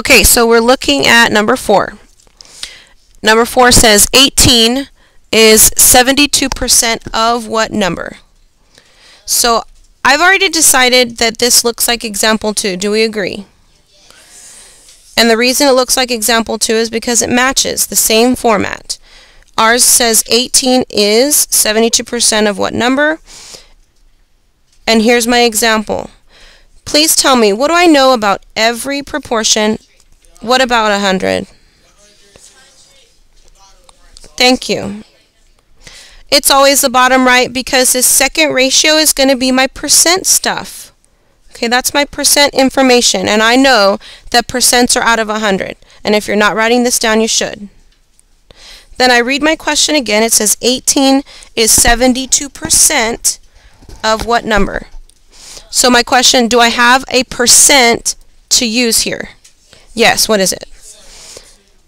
Okay, so we're looking at number 4. Number 4 says 18 is 72% of what number? So I've already decided that this looks like example 2. Do we agree? And the reason it looks like example 2 is because it matches the same format. Ours says 18 is 72% of what number? And here's my example. Please tell me, what do I know about every proportion? What about a 100? Thank you. It's always the bottom right because this second ratio is going to be my percent stuff. Okay, that's my percent information, and I know that percents are out of 100. And if you're not writing this down, you should. Then I read my question again. It says 18 is 72% of what number? So my question, do I have a percent to use here? Yes, what is it?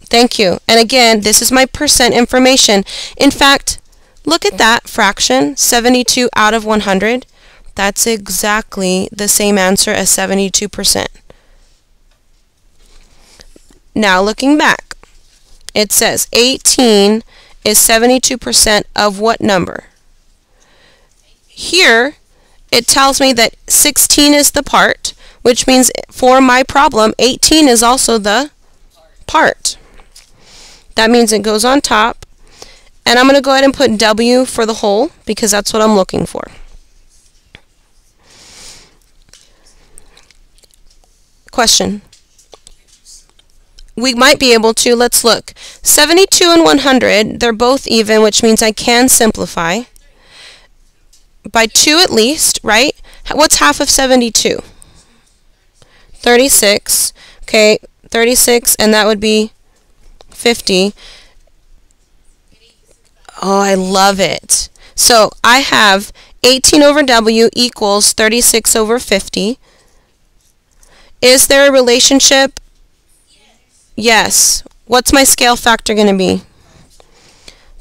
Thank you. And again, this is my percent information. In fact, look at that fraction, 72 out of 100. That's exactly the same answer as 72%. Now looking back, it says 18 is 72% of what number? Here, it tells me that 16 is the part, which means for my problem, 18 is also the part. That means it goes on top. And I'm going to go ahead and put W for the whole because that's what I'm looking for. Question. We might be able to, let's look. 72 and 100, they're both even, which means I can simplify. By 2 at least, right? What's half of 72? 36. Okay, 36, and that would be 50. Oh, I love it. So I have 18 over W equals 36 over 50. Is there a relationship? Yes. yes. What's my scale factor going to be?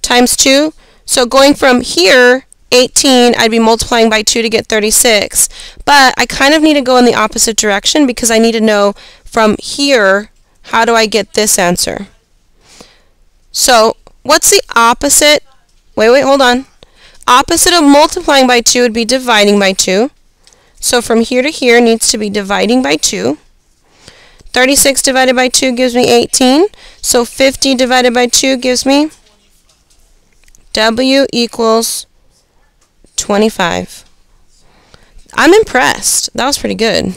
Times 2. So going from here, 18, I'd be multiplying by 2 to get 36. But I kind of need to go in the opposite direction because I need to know from here, how do I get this answer? So what's the opposite? Wait, wait, hold on. Opposite of multiplying by 2 would be dividing by 2. So from here to here needs to be dividing by 2. 36 divided by 2 gives me 18. So 50 divided by 2 gives me W equals 25. I'm impressed. That was pretty good.